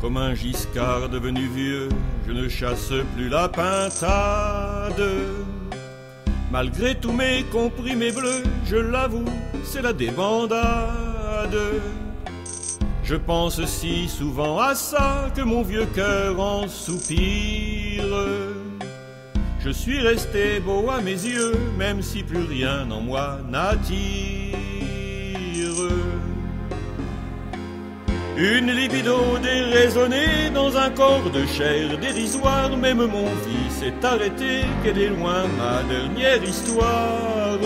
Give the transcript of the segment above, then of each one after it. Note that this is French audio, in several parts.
Comme un giscard devenu vieux, je ne chasse plus la pintade. Malgré tous mes comprimés bleus, je l'avoue, c'est la débandade. Je pense si souvent à ça que mon vieux cœur en soupire. Je suis resté beau à mes yeux, même si plus rien en moi n'attire. Une libido déraisonnée dans un corps de chair dérisoire, même mon fils est arrêté, qu'elle est loin ma dernière histoire.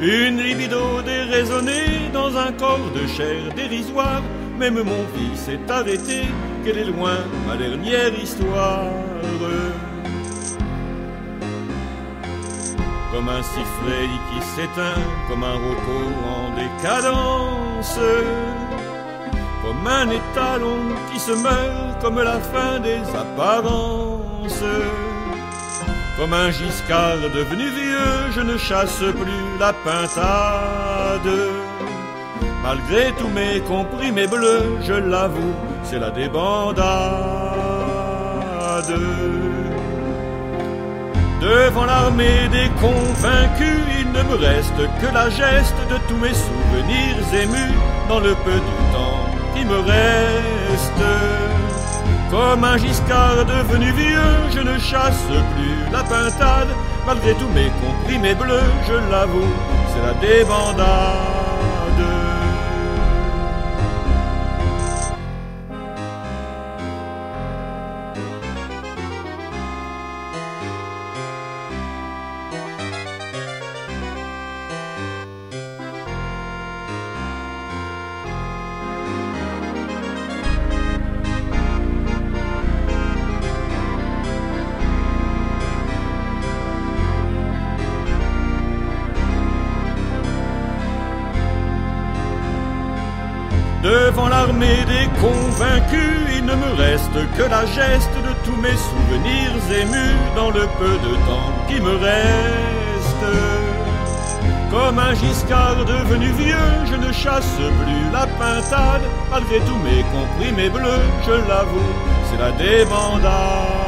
Une libido déraisonnée dans un corps de chair dérisoire, même mon fils est arrêté, qu'elle est loin ma dernière histoire. Comme un sifflet qui s'éteint, comme un roco en décadence comme un étalon qui se meurt comme la fin des apparences. Comme un giscard devenu vieux, je ne chasse plus la pintade. Malgré tous mes comprimés bleus, je l'avoue, c'est la débandade. Devant l'armée des convaincus, il ne me reste que la geste de tous mes souvenirs émus dans le peu qui me reste. Comme un giscard devenu vieux, je ne chasse plus la pintade. Malgré tous mes comprimés bleus, je l'avoue, c'est la débandade. Devant l'armée des convaincus, il ne me reste que la geste de tous mes souvenirs émus dans le peu de temps qui me reste. Comme un giscard devenu vieux, je ne chasse plus la pintade, malgré tous mes comprimés bleus, je l'avoue, c'est la débandade.